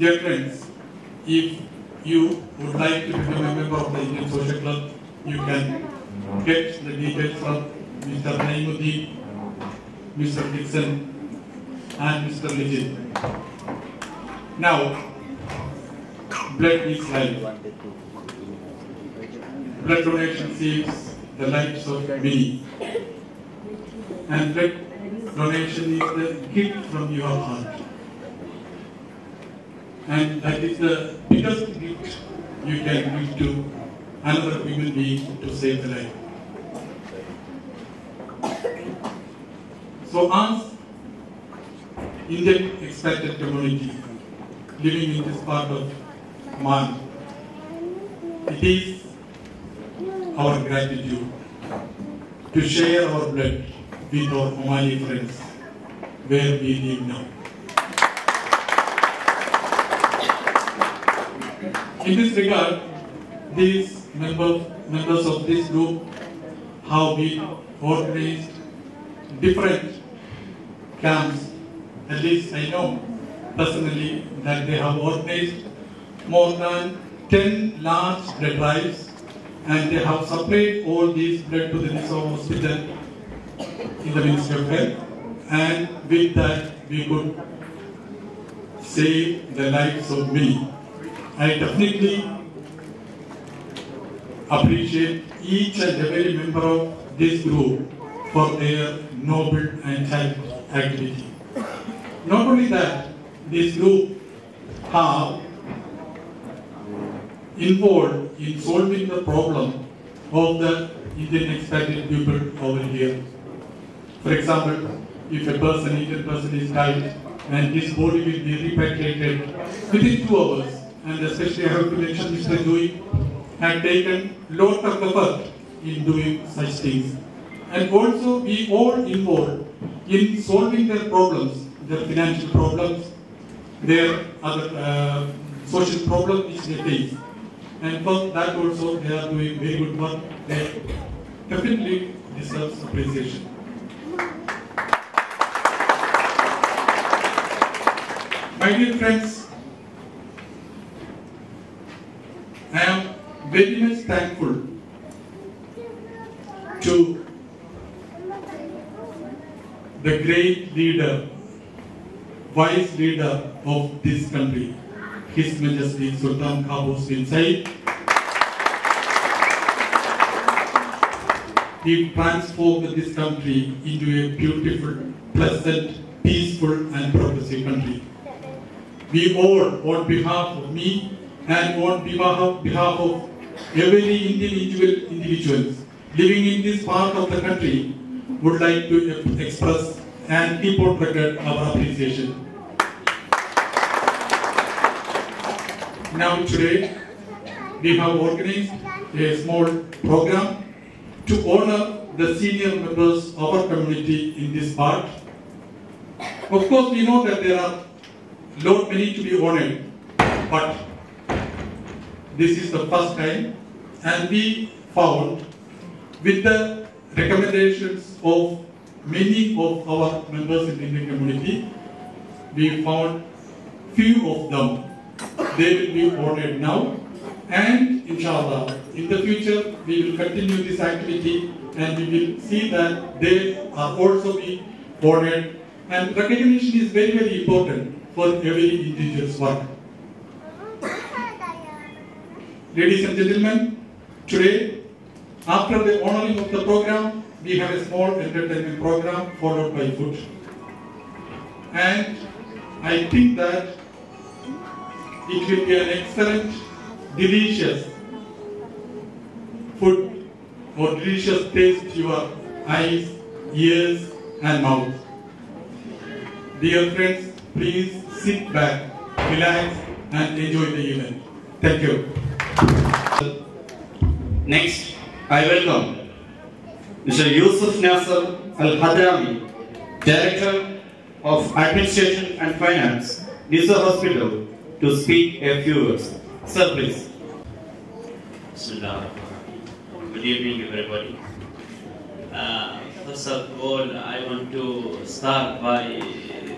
Dear friends, if you would like to become a member of the Indian Social Club, you can get the details from Mr. Naimuddin, Mr. Dixon, and Mr. Legit. Now, blood is life. Blood donation saves the lives of many. And blood donation is the gift from your heart. And that is the biggest gift you can give to another human being to save the life. So ask Indian expatriate community living in this part of Oman. It is our gratitude to share our blood with our Omani friends where we live now. In this regard, these members, members of this group have been organized different camps. At least I know personally that they have organized more than 10 large blood drives and they have supplied all these blood to the Nizwa hospital in the Ministry of Health and with that we could save the lives of many. I definitely appreciate each and every member of this group for their noble and charitable activity. Not only that, this group have involved in solving the problem of the Indian expatriate people over here. For example, if a person, Indian person is died and his body will be repatriated within two hours, and especially I have to mention Mr. Dewey had taken lot of effort in doing such things. And also we all involved in solving their problems, their financial problems, their other uh, social problems which they face. And for that also they are doing very good work. They definitely deserves appreciation. My dear friends, I am very much thankful to the great leader, wise leader of this country, His Majesty Sultan Qaboos bin Said. He transformed this country into a beautiful, pleasant, peaceful and progressive country. We all, on behalf of me and on behalf of every individual, individuals living in this part of the country, would like to express and keep on record our appreciation. Now today, we have organized a small program to honor the senior members of our community in this part. Of course, we know that there are lot many to be honored, but this is the first time and we found with the recommendations of many of our members in the Indian community, we found few of them. They will be honored now and inshallah in the future we will continue this activity and we will see that they are also be honored and recognition is very very important for every individual's work. Ladies and gentlemen, today, after the honoring of the program, we have a small entertainment program followed by food. And I think that it will be an excellent, delicious food or delicious taste your eyes, ears and mouth. Dear friends, please sit back, relax and enjoy the event. Thank you. Next, I welcome Mr. Yusuf Nasser Al Hadrami, Director of Administration and Finance, Nizwa Hospital, to speak a few words. Sir, please. Good evening, everybody. Uh, first of all, I want to start by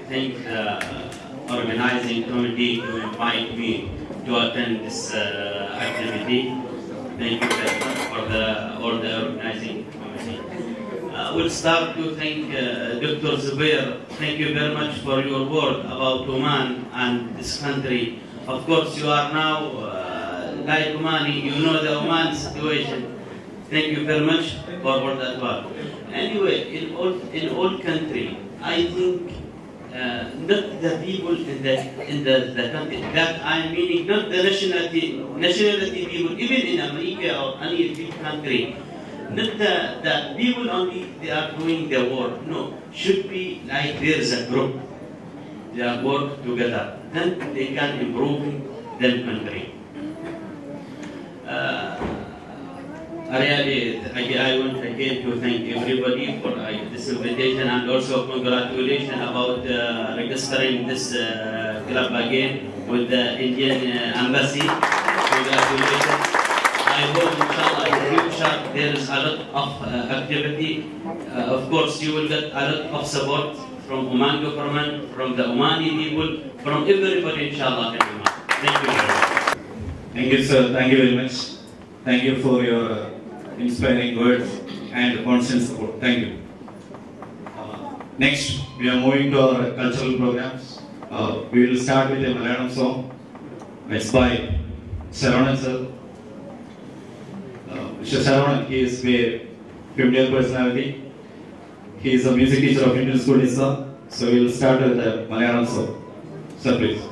thank the organizing committee to invite me to attend this uh, activity. Thank you very much for the all the organizing committee. Uh, we'll start to thank uh, Dr. Zubair. Thank you very much for your work about Oman and this country. Of course, you are now uh, like Omani, you know the Oman situation. Thank you very much for all that work. Anyway, in all in all country, I think uh, not the people in the in the, the country. That I'm meaning not the nationality nationality people even in America or any big country. Not the, the people only they are doing the work. No should be like there is a group. They are work together. Then they can improve their country. Uh, really, I, I want again to thank everybody for uh, this invitation and also congratulations about uh, registering this uh, club again with the Indian uh, embassy. Congratulations. I hope inshallah in the future there is a lot of uh, activity. Uh, of course you will get a lot of support from Oman government, from the Omani people, from everybody inshallah. Thank you. Thank you, sir. Thank you very much. Thank you for your inspiring words and constant support. Thank you. Uh, next, we are moving to our cultural programs. Uh, we will start with a Malayalam song. It's by Saravanan sir. Uh, Mr. Saravanan, he is a familiar personality. He is a music teacher of Indian School Nizwa. So we will start with the Malayalam song. Sir, please.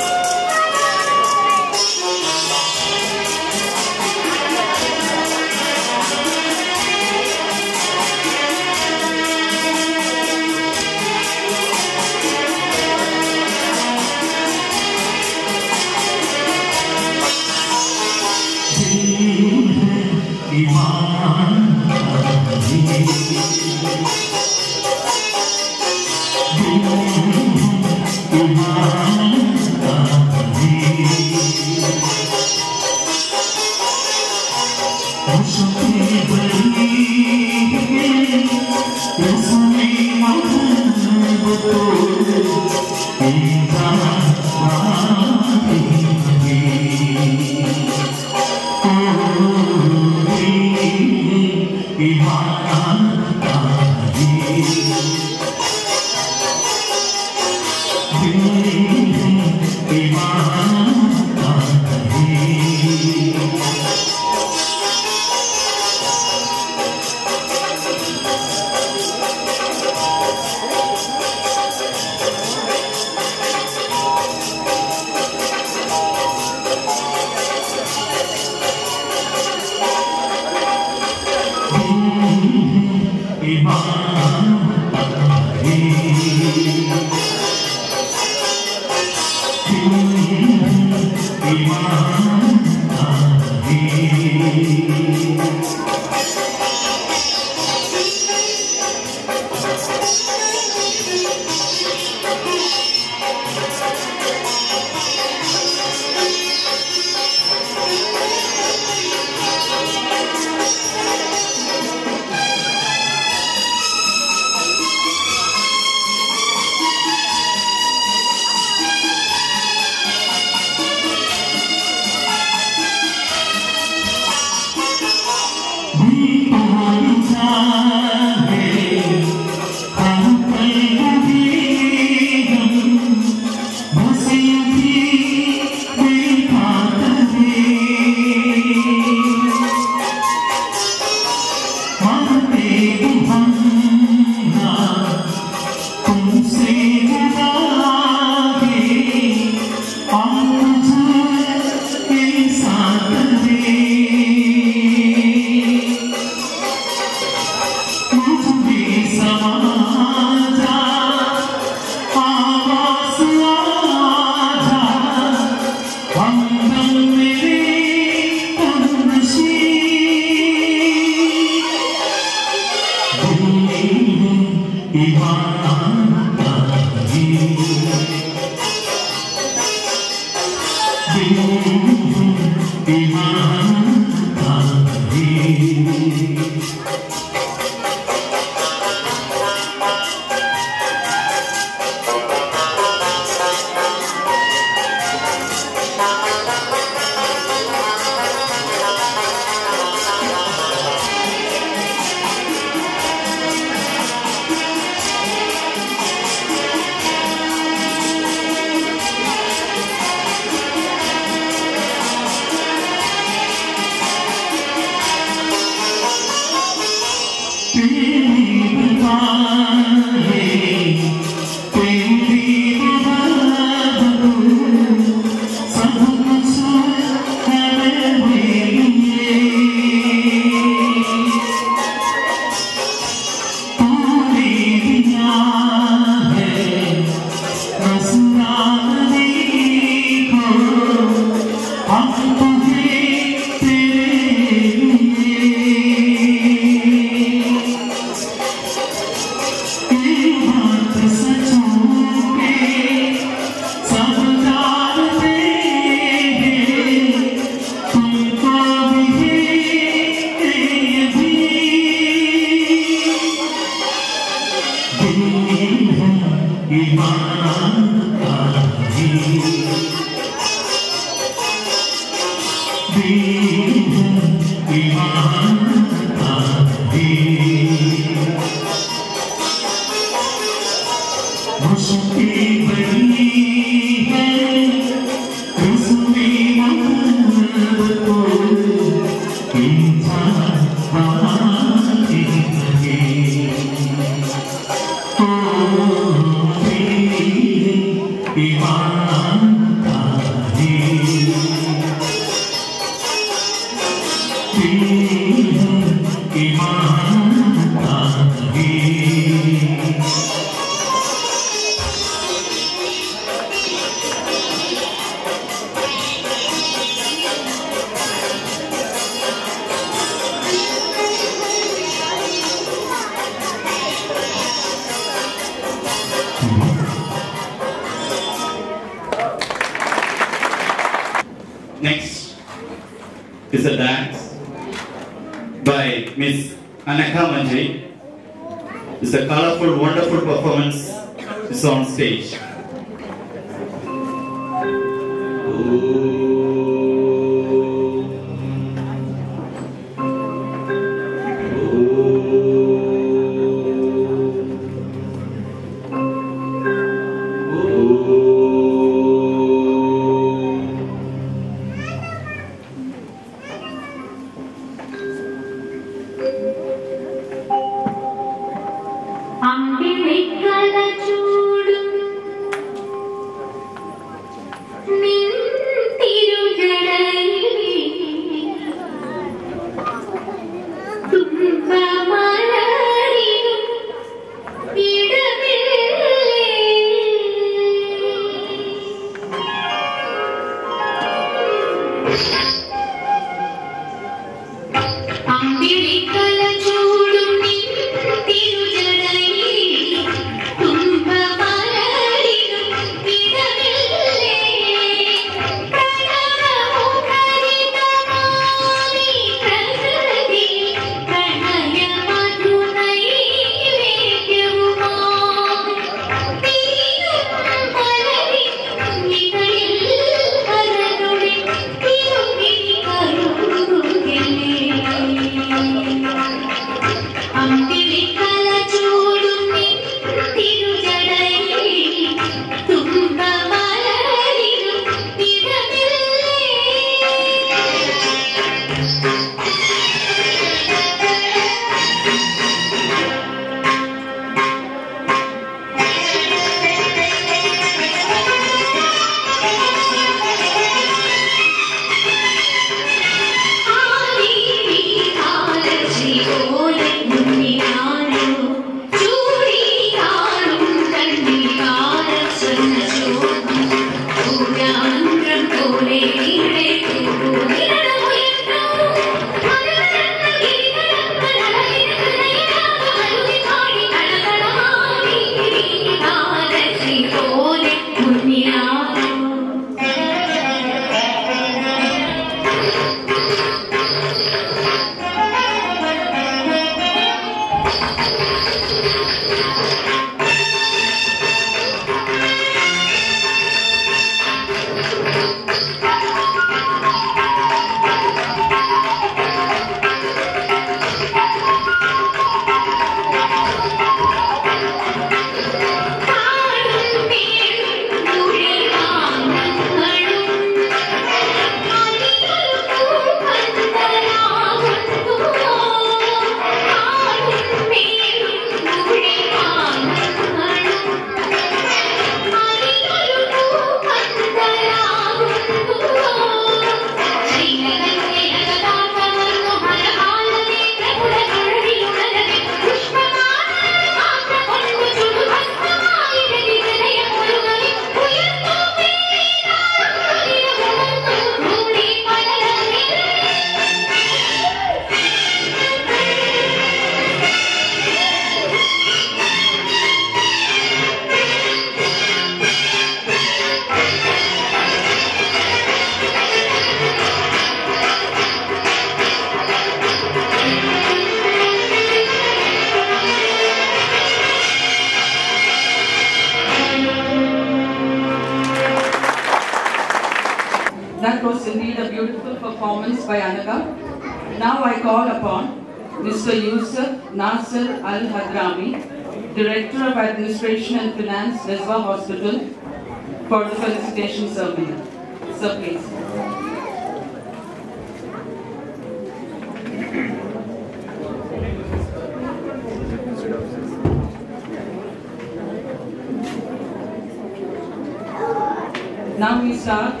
Start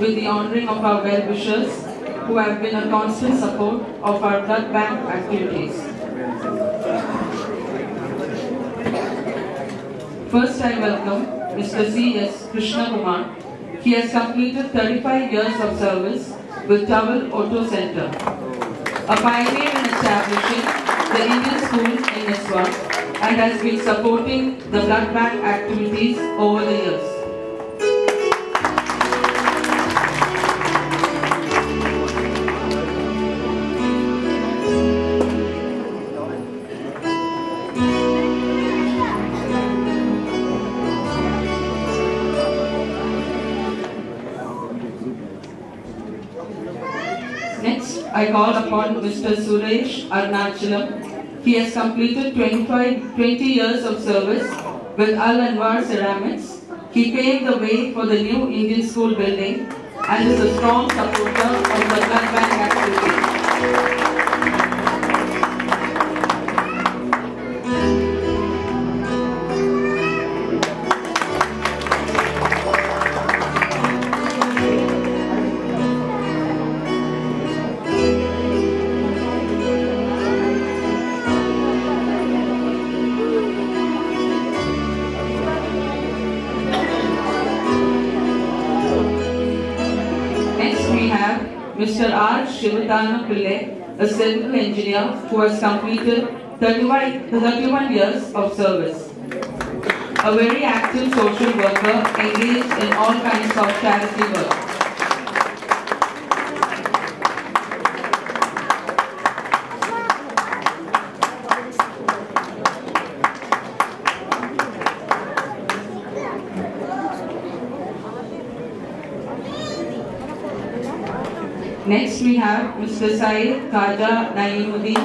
with the honoring of our well-wishers who have been a constant support of our blood bank activities. First I welcome Mr. C. S. Krishna Kumar. He has completed 35 years of service with Towell Auto Center, a pioneer in establishing the Indian school in Nizwa and has been supporting the blood bank activities over the years. I call upon Mr. Suresh Arunachalam. He has completed 25, 20 years of service with Al Anwar Ceramics. He paved the way for the new Indian school building and is a strong supporter of the blood a civil engineer who has completed 31, 31 years of service. A very active social worker engaged in all kinds of charity work. Next we have Mr. Saeed Khaja Naimuddin,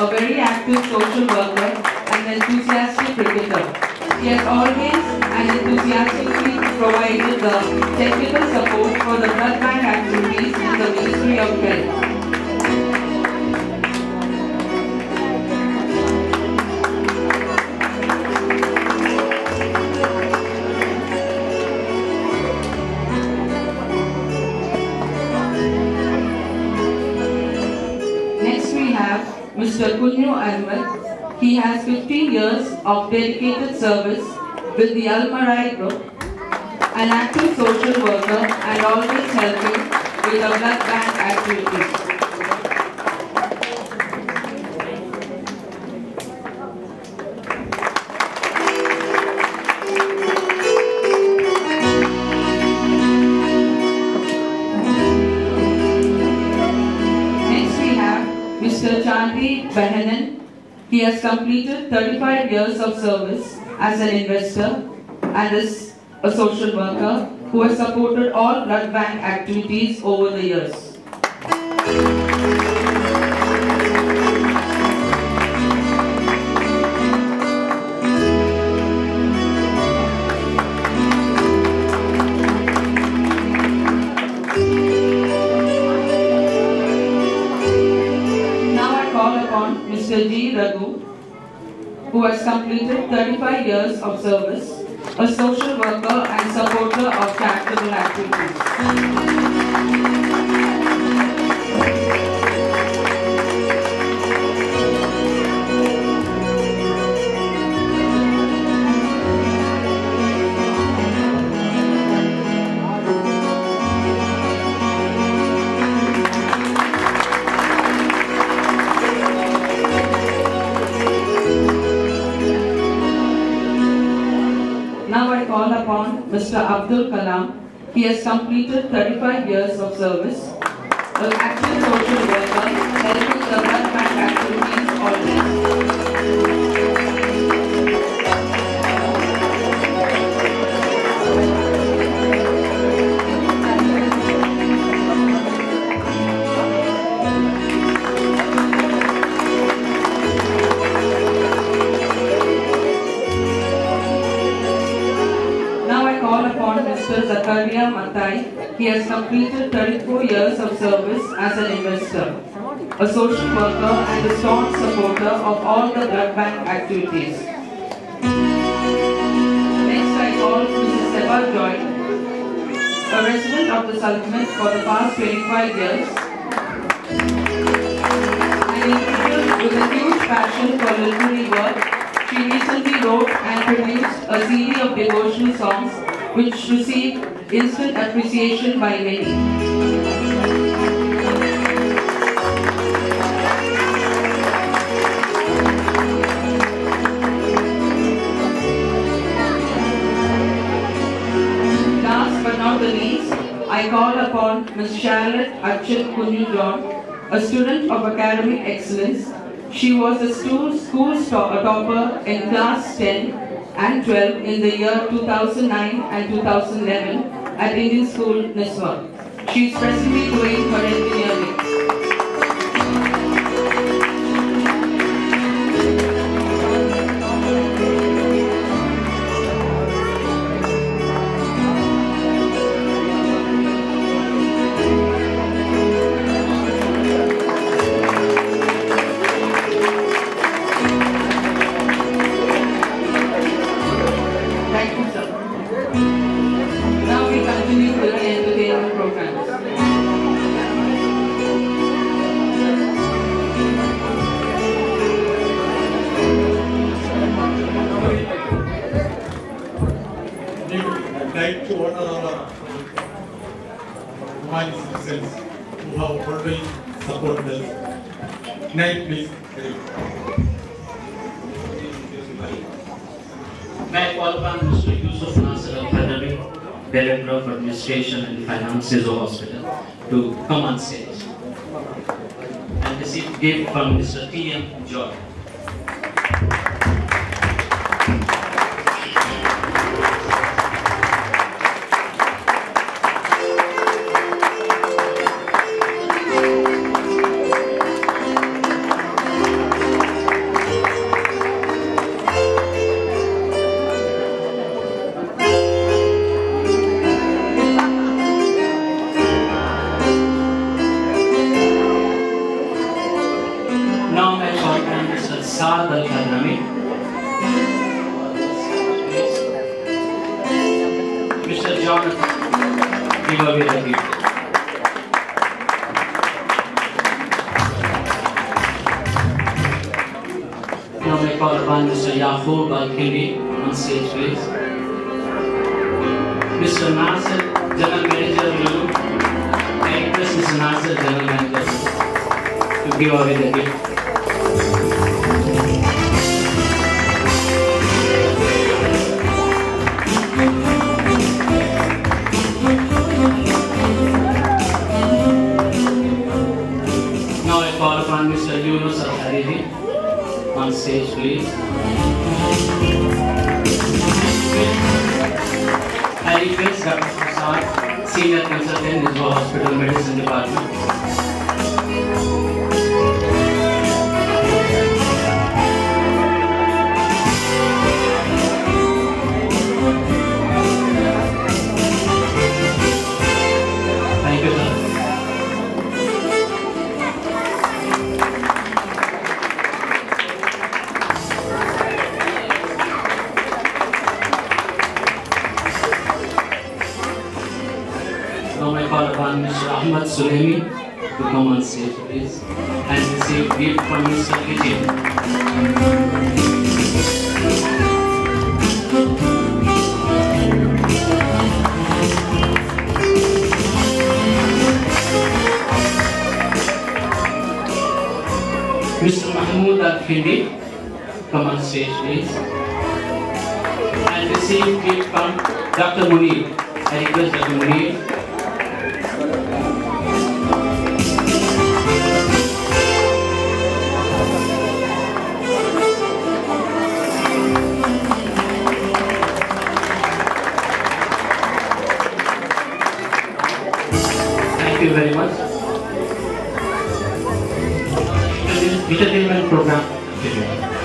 a very active social worker and enthusiastic cricketer. He has always and enthusiastically provided the technical support for the blood bank activities in the Ministry of Health. Kunyu Ahmed. He has 15 years of dedicated service with the Almarai Group, an active social worker and always helping with the blood bank activities. He has completed 35 years of service as an investor and is a social worker who has supported all blood bank activities over the years. Who has completed 35 years of service, a social worker and supporter of charitable activities. Mr. Abdul Kalam. He has completed 35 years of service, active social worker, helping activities always. Matai, he has completed 34 years of service as an investor, a social worker and a staunch supporter of all the blood bank activities. Next I call Mrs. Seba Joy, a resident of the Sultanate for the past 25 years, with a huge passion for literary work, she recently wrote and produced a series of devotional songs which received instant appreciation by many. Last but not the least, I call upon Ms. Charlotte Achin Kunju a student of academic excellence. She was a school, school topper in class 10 and 12 in the year 2009 and 2011 at Indian School, Nizwa. She is presently doing her engineering. And receive gift from Mr. T.M. Joy. You very much. Entertainment program.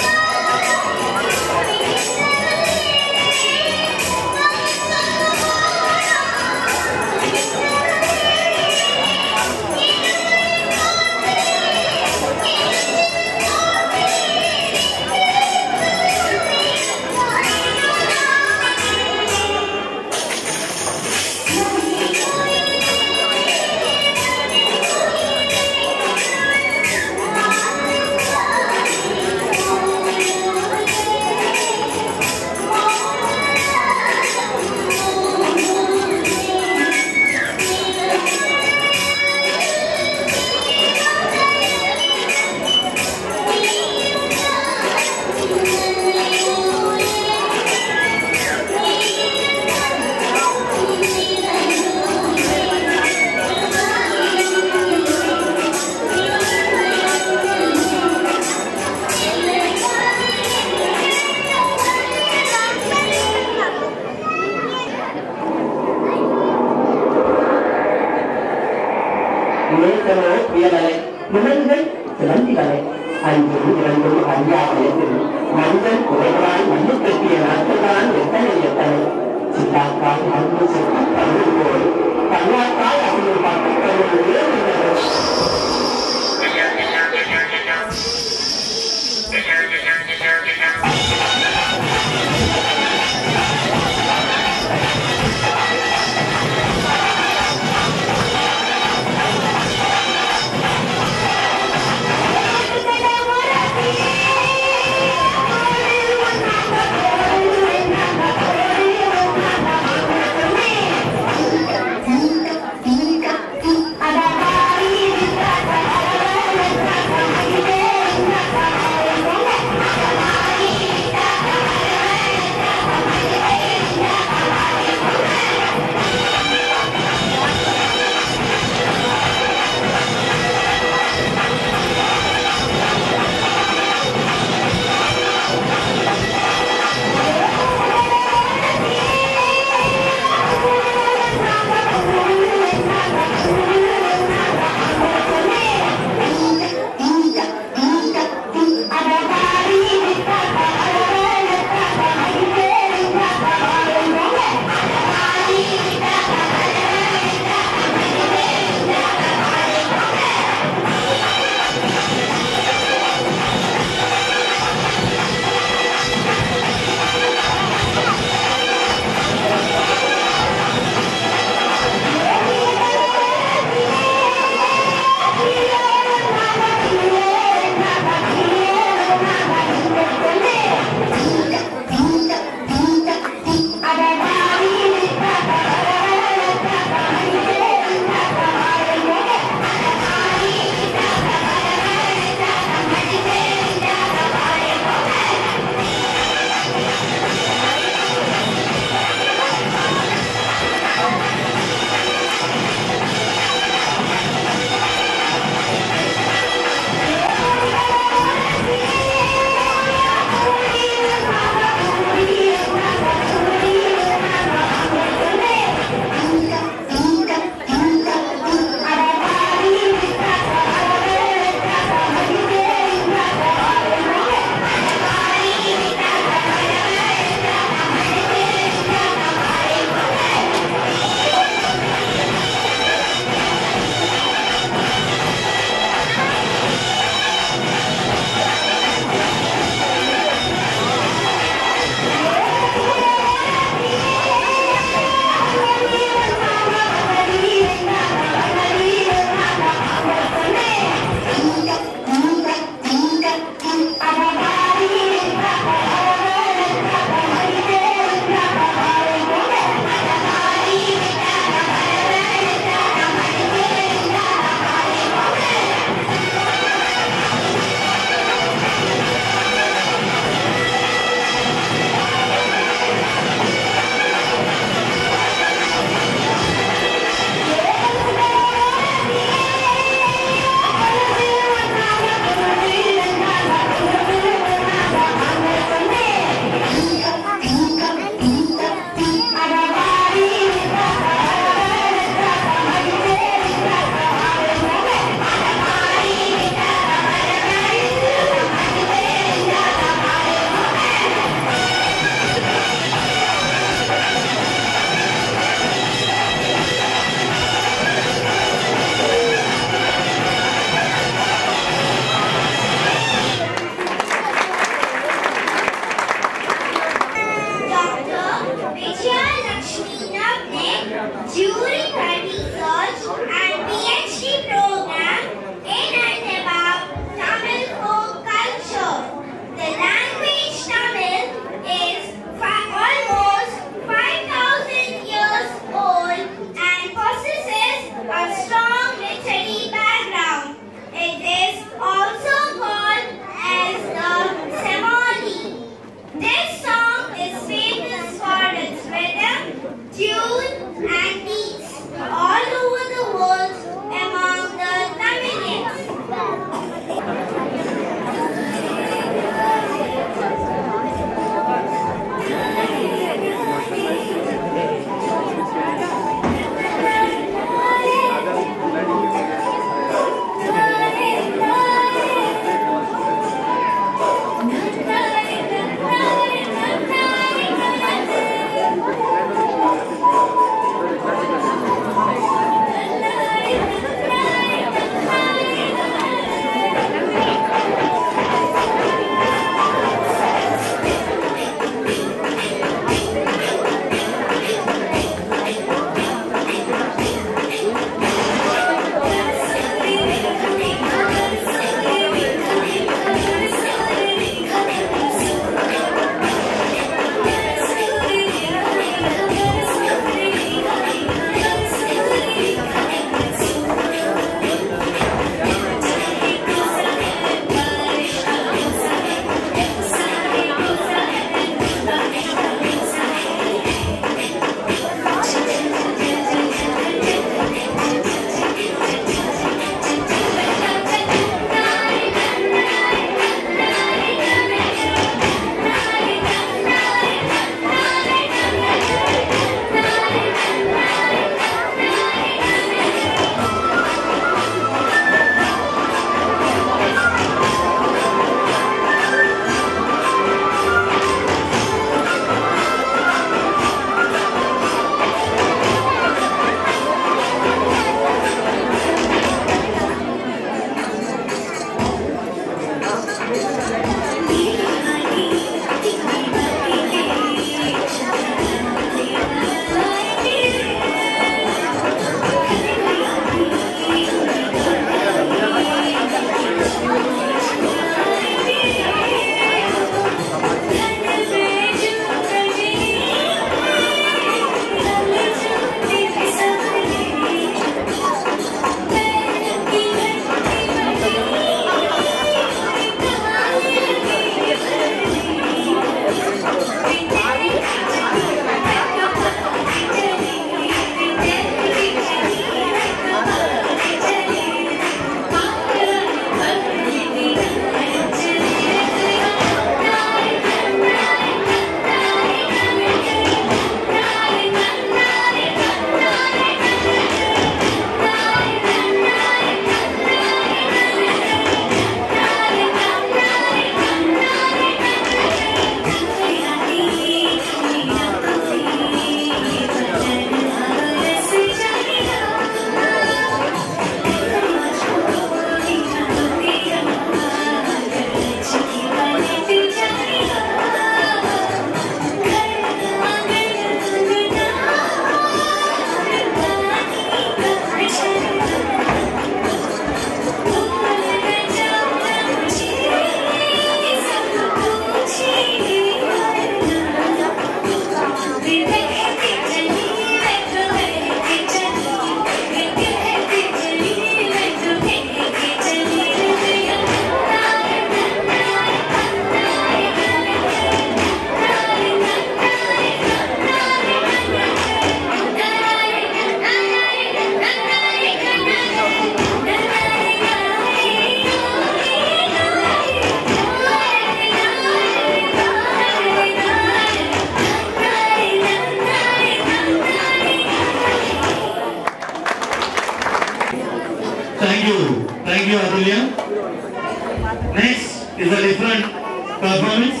Performance,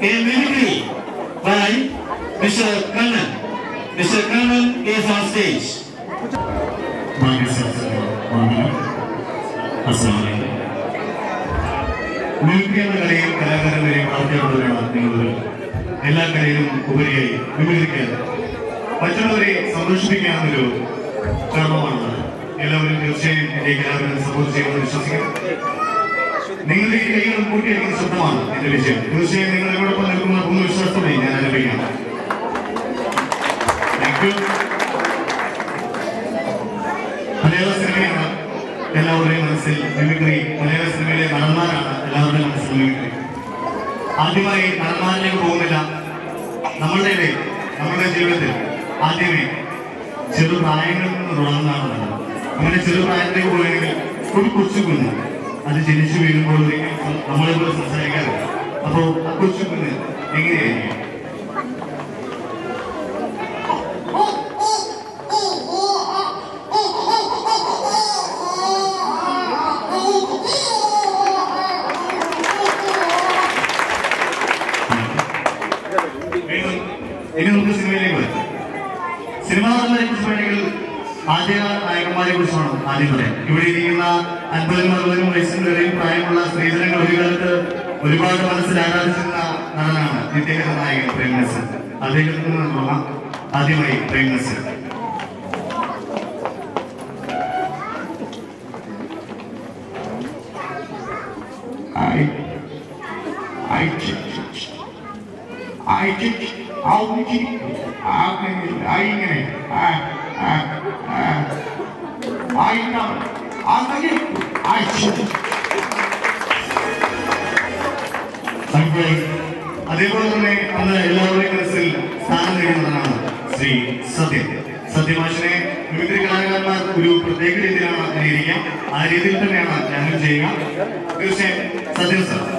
a mimicry by Mr. Kannan. Mr. Kannan is on stage. Mimicry എന്ന കലയിൽ കലാകാരന്മാരെയും വളർത്തിയുള്ളവരാണ് നിങ്ങൾ എല്ലാ കലയിലും ഉപരിയായി മിമിക്രിക്കാറ് മറ്റുള്ളവരെ സന്തോഷിപ്പിക്കാവുന്നൊരു കർമ്മമാണ് എല്ലാവരും തീർച്ചയായും എന്റെ ഈ കലാകാരനെ സപ്പോർട്ട് ചെയ്യുമെന്ന് വിശ്വസിക്കുന്നു നിങ്ങളുടെ ഈ കൈകൾ കൂട്ടിയിരിക്കുന്ന സ്വപ്നമാണ് എന്റെ വിജയം. തീർച്ചയായും നിങ്ങൾ എന്നോടൊപ്പം നിൽക്കുന്ന പൂർണ വിശ്വാസത്തോടെ ഞാൻ അനുഭവിക്കാം. മലയാള സിനിമയാണ് എല്ലാവരുടെയും മനസ്സിൽ മിമിക്രി മലയാള സിനിമയിലെ നടന്മാരാണ് എല്ലാവരുടെയും മനസ്സിൽ മിമിക്രി ആദ്യമായി നടന്മാരിലേക്ക് പോകുന്നില്ല നമ്മളുടെ നമ്മുടെ ജീവിതത്തിൽ ആദ്യമേ ചെറുപ്രായങ്ങളിൽ നിന്ന് തുടങ്ങുന്നതാണ് നല്ലത്. അങ്ങനെ ചെറുപ്രായത്തിലേക്ക് പോയെങ്കിൽ ഒരു കൊച്ചു കുഞ്ഞ് അത് ജനിച്ചു വീഴുമ്പോൾ നമ്മളെപ്പോലെ സംസാരിക്കാറ് അപ്പോൾ അക്കുറിച്ച് മുന്നേ എങ്ങനെയായിരിക്കും ആദ്യ നായകന്മാരെ കുറിച്ചാണ് ആദ്യം പറയാം ഇവിടെ അൻപതിനും അറുപതിനും വയസ്സിന് വരെയും പ്രായമുള്ള സ്ത്രീധന രോഗികൾക്ക് ഒരുപാട് മനസ്സിൽ ആരാധിച്ചിരുന്ന നടനാണ് ഇദ്ദേഹ നായകൻ പ്രേംനസൻ അദ്ദേഹത്തിൽ നിന്നുള്ള ആദ്യമായി പ്രേംനസൻ I, I kicked, I kicked, ആ രീതിയിൽ തന്നെയാണ് ഞങ്ങൾ ചെയ്യുക. തീർച്ചയായും സത്യം സർ.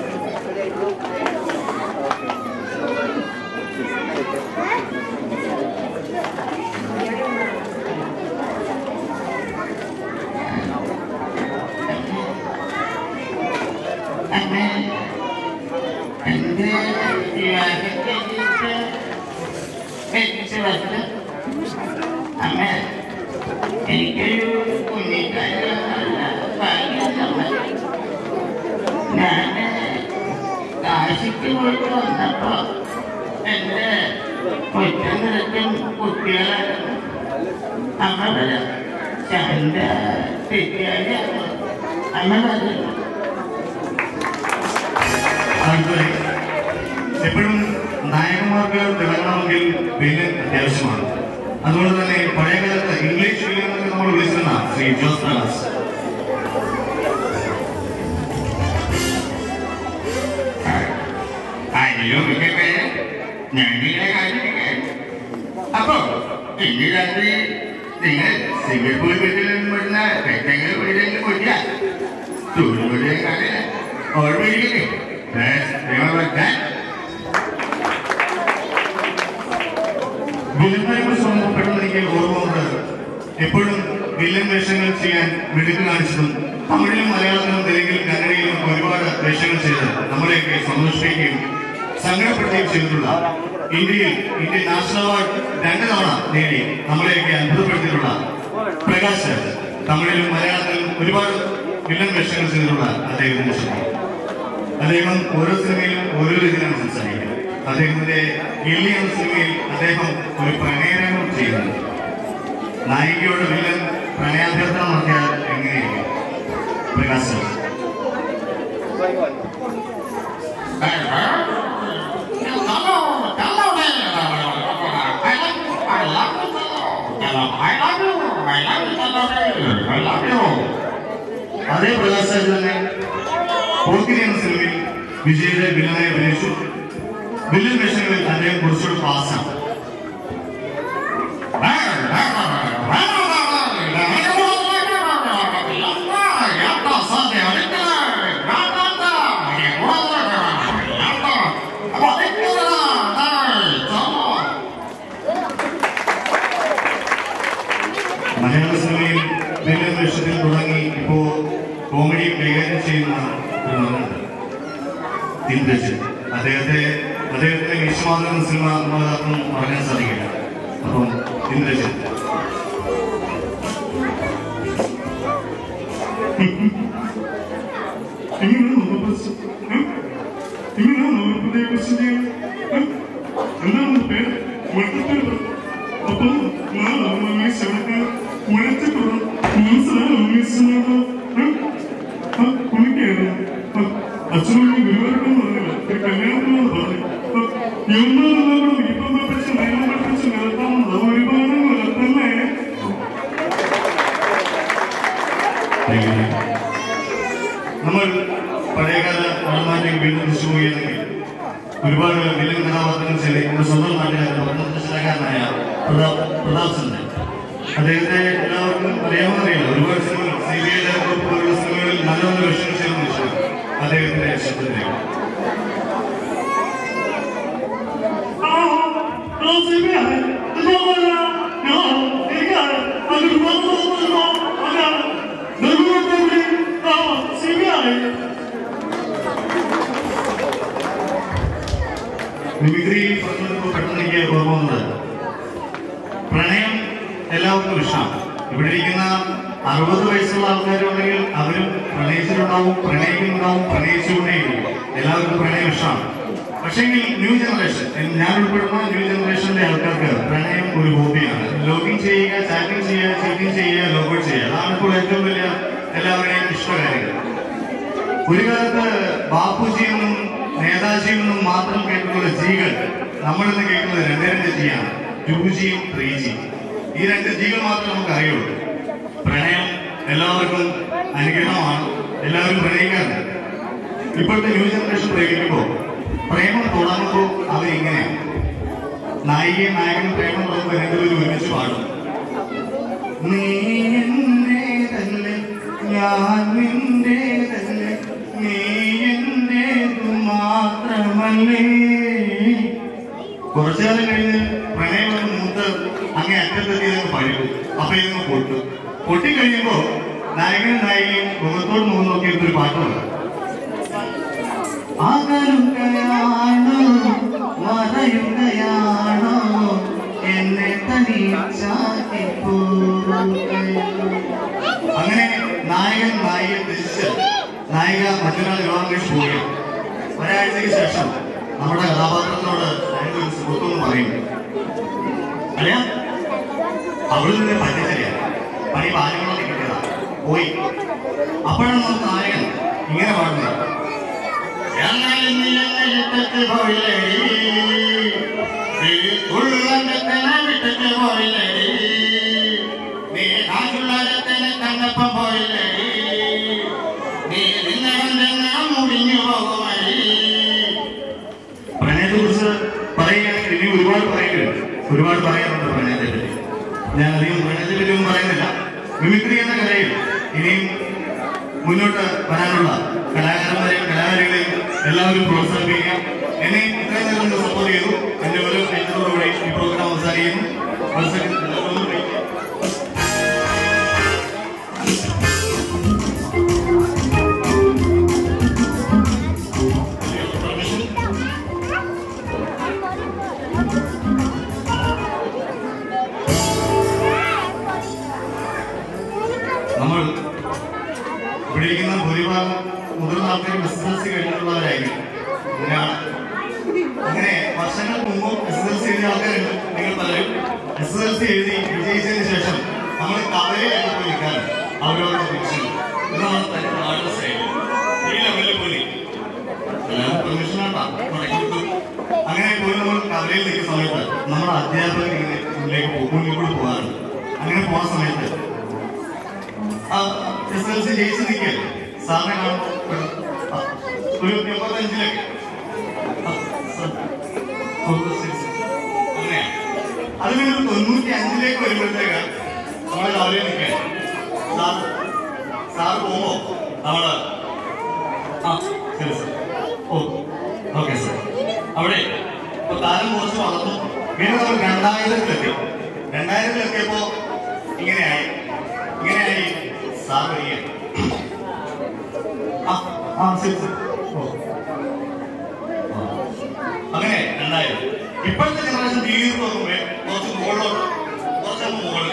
രാത്രി നിങ്ങൾ നിങ്ങൾ പോയി വീട്ടിലൊന്നും വിടുന്ന പെണ്ണങ്ങൾ വീട്ടിലേക്ക് പോയിട്ടില്ല ചൂടും വീട്ടിലേക്ക് കാണില്ല ഓർമ്മയിരിക്കില്ലേ വില്ലന്മാരോട് സംബന്ധപ്പെടുന്ന എനിക്ക് ഓർമ്മയുണ്ട് എപ്പോഴും വില്ലൻ വേഷങ്ങൾ ചെയ്യാൻ മിടുക്ക് കാണിച്ചതും തമിഴിലും മലയാളത്തിലും തെലുങ്കിലും കന്നഡയിലും ഒരുപാട് വേഷങ്ങൾ ചെയ്ത് നമ്മളെയൊക്കെ സന്തോഷിക്കുകയും സങ്കടപ്പെടുകയും ചെയ്തിട്ടുള്ള ഇന്ത്യയിൽ ഇന്ത്യൻ നാഷണൽ അവാർഡ് രണ്ട് തവണ നേടി. നമ്മളെയൊക്കെ അത്ഭുതപ്പെടുത്തിയിട്ടുള്ള പ്രകാശ്. തമിഴിലും മലയാളത്തിലും ഒരുപാട് വില്ലൻ വേഷങ്ങൾ ചെയ്തിട്ടുള്ള അദ്ദേഹത്തിന്റെ ശ്രമം അദ്ദേഹം ഓരോ സിനിമയിലും ഓരോ രീതിയിലാണ് സംസാരിക്കുന്നത്. അദ്ദേഹത്തിന്റെ ഗില്ലി എന്ന സിനിമയിൽ അദ്ദേഹം ഒരു പ്രണയനം ചെയ്യുന്നു. നായികയോട് വില്ലൻ പ്രണയാഭ്യർത്ഥന നടത്തിയാൽ എങ്ങനെയാണ് പ്രകാശ് അതേ പ്രകാശ് രാജ് തന്നെ പോക്കിരി എന്ന സിനിമയിൽ വിജയുടെ വില്ലനായി അഭിനയിച്ചു വില്ലൻ വേഷങ്ങളിൽ അദ്ദേഹം കുറച്ചുകൂടി പാസ്സാണ് ഇന്ദ്രജിത്ത് അദ്ദേഹത്തെ അദ്ദേഹത്തിന്റെ വിശ്വമാതൃ സിനിമ നമ്മളാർക്കും മറക്കാൻ സാധിക്കില്ല അപ്പം ഇന്ദ്രജിത്ത് എങ്ങനെയാണ് നമ്മൾ പ്രശ്നം? ഏ? എങ്ങനെയാണ് നമ്മൾ പുതിയ പ്രശ്നം അങ്ങേ പറയും അപ്പൊ ഇതങ്ങ് പൊട്ടും. പൊട്ടിക്കഴിയുമ്പോ നായകനും നായികയും മുഖത്തോട് മുഖം നോക്കിയിട്ട് ഒരു പാട്ടുണ്ട് അകലുകയാണോ മറയുകയാണോ എന്നെ അങ്ങനെ നായകൻ നായിക തിരിച്ച് നായിക മറ്റൊരാൾ വിവാഹം കഴിച്ച് ഒരാഴ്ചയ്ക്ക് ശേഷം നമ്മുടെ കഥാപാത്രത്തിനോട് നായകൻ ഒരു പറയും അറിയാം അവിടെ നിന്ന് പറ്റിച്ചറിയാം പണി ബാലങ്ങളൊക്കെ കിട്ടിയതാ പോയി. അപ്പോഴാണ് നമുക്ക് ആയകൾ ഇങ്ങനെ പറഞ്ഞത് കണ്ടപ്പം നീ പ്രണയത്തെ കുറിച്ച് പറയുകയാണെങ്കിൽ ഇനി ഒരുപാട് പറയുന്നുണ്ട്. ഒരുപാട് പറയാറുണ്ട്. ഞാൻ അധികം പ്രണയത്തെ പറ്റി പറയുന്നില്ല. മിമിക്രി എന്ന കലയിൽ ഇനിയും മുന്നോട്ട് വരാനുള്ള കലാകാരന്മാരെയും കലാകാരികളെയും എല്ലാവരും പ്രോത്സാഹിപ്പിക്കുക. എന്നെ ഇത്രയും നേരം സപ്പോർട്ട് ചെയ്തു. എന്റെ ഓരോ കൈത്തോടുകൂടി ഈ പ്രോഗ്രാം അവസാനിക്കുന്നു. ഭൂരിഭാഗം മുതിർന്ന ആൾക്കാർ എസ് എസ് എൽ സി കഴിഞ്ഞിട്ടുള്ളവരായിരിക്കും അങ്ങനെ വർഷങ്ങൾ മുമ്പ് എസ് എസ് എൽ സി എഴുതിയ ആൾക്കാരുണ്ട്. നിങ്ങൾ പലരും എസ് എസ് എൽ സി എഴുതി വിജയിച്ചതിന് ശേഷം നമ്മൾ കവലയിലൊക്കെ പോയി നിൽക്കാറുണ്ട് അവരവരുടെ പെൻഷൻ ഇതാണ് തന്റെ നാട്ടിലെ സ്റ്റൈൽ ഈ ലെവലിൽ പോയി. പെർമിഷൻ അങ്ങനെ പോയി നമ്മൾ കവലയിൽ നിൽക്കുന്ന സമയത്ത് നമ്മുടെ അധ്യാപകർ ഇങ്ങനെ മുന്നിലേക്ക് മുന്നിൽ കൂടി പോകാറുണ്ട്. അങ്ങനെ പോകുന്ന സമയത്ത് എസ് എൽ സി ജയിച്ച് നിൽക്കല്ലേ സാറിനെ കാണുമ്പോൾ ഒരു എൺപത്തഞ്ചിലൊക്കെ ആ, സാർ, കോൺഗ്രസ് ജയിച്ചു. അങ്ങനെയാ അത് പിന്നെ തൊണ്ണൂറ്റി അഞ്ചിലേക്ക് വരുമ്പോഴത്തേക്ക് നമ്മളെ രാവിലെ നിൽക്കാൻ സാർ സാർ പോകുമ്പോ നമ്മൾ ആ ശരി സാർ ഓ ഓക്കെ സാർ അവിടെ ഇപ്പൊ താരം കുറച്ച് വളർന്നു വീണ്ടും നമ്മൾ രണ്ടായിരത്തിലെത്തി രണ്ടായിരത്തിലെത്തിയപ്പോ ഇങ്ങനെയായി ഇങ്ങനെയായി സാർ വരിക ആ ശരി ശരി. അങ്ങനെ രണ്ടായിരം. ഇപ്പോഴത്തെ ജനറേഷൻ ജീവിതം നോക്കുമ്പോൾ കുറച്ച് മുകളിലോട്ട് കുറച്ച് മുകളിൽ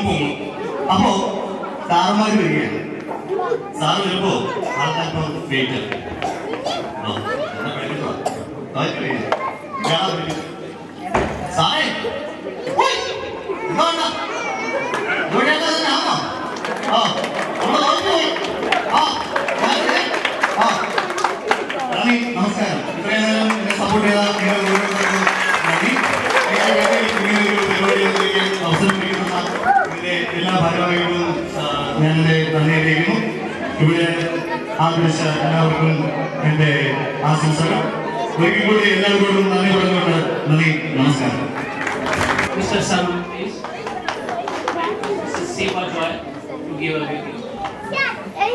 പോകും. അപ്പോ സാറുമാര് വരികയാണ്. സാറ് വരുമ്പോ ആൾക്കാർക്ക് വെയിറ്റ് സാറേ ആ. നന്ദി, നമസ്കാരം ഇത്രയും നേരം എന്നെ സപ്പോർട്ട് ചെയ്ത നിങ്ങൾ ഓരോരുത്തർക്കും നന്ദി ഞാൻ വേണ്ടി ഇങ്ങനെ ഒരു പരിപാടി അവതരിപ്പിക്കാൻ അവസരം ലഭിക്കുന്ന ഇതിന്റെ എല്ലാ ഭാരവാഹികളും ആ, ഞാൻ എന്റെ നന്ദി അറിയിക്കുന്നു ഇവിടെ ആദരിച്ച എല്ലാവർക്കും എന്റെ ആശംസകൾ ഒരിക്കൽ കൂടി എല്ലാവർക്കും നന്ദി പറഞ്ഞുകൊണ്ട് നന്ദി നമസ്കാരം Mr. Salman, please. Mrs. Seema Joy to give a video. May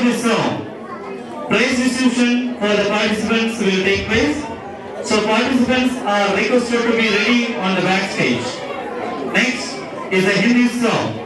play this song. Prize distribution for the participants will take place. So participants are requested to be ready on the backstage. Next is a Hindi song.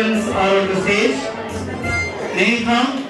Participants are on the stage. Neha, Shiva,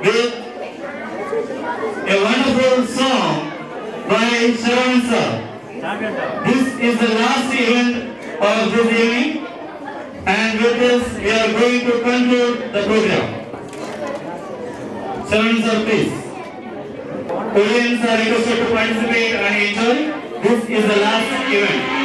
with a wonderful song by Sharon sir. This is the last event of this evening and with this we are going to conclude the program. Sharon sir please. Audience are requested to participate and enjoy. This is the last event.